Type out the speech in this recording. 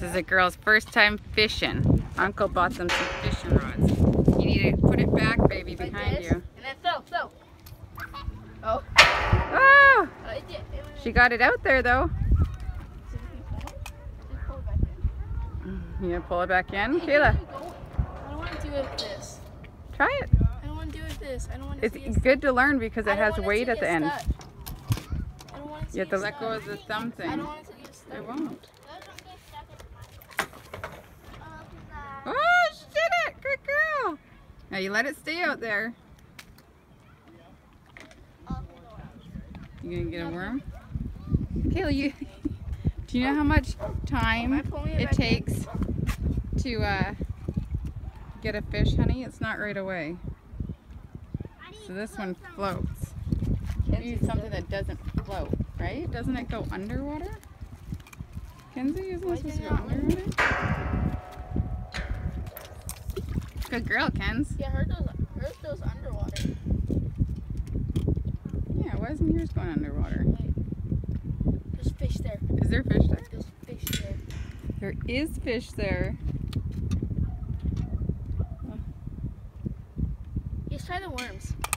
This is a girl's first time fishing. Uncle bought them some fishing rods. You need to put it back, baby, Like behind this, you. And then throw, throw. Oh. Oh! It did- it She got it out there though. So you pull it, just pull it back in. You gonna pull it back in? Hey, Kayla, where are you going? I don't want to do it with this. try it. I don't want to do it with this. I don't want to It's see it good to learn because it has weight at the end. stuck. I don't want to You have to let go of the thumb I thing. don't want to get stuck. It won't. Those don't get stuck in the mud. Oh, she did it! Good girl! Now you let it stay out there. You gonna get a worm? Kayla, you do you know how much time it it back in? takes to uh, get a fish, honey? It's not right away. So this one floats. You need something that doesn't float, right? Doesn't it go underwater? Kenzie, isn't it supposed to go underwater? Good girl, Kens. Yeah, hers goes, hers goes underwater. Yeah, why isn't yours going underwater? There's fish there. Is there fish there? There's fish there. There is fish there. Let's try the worms.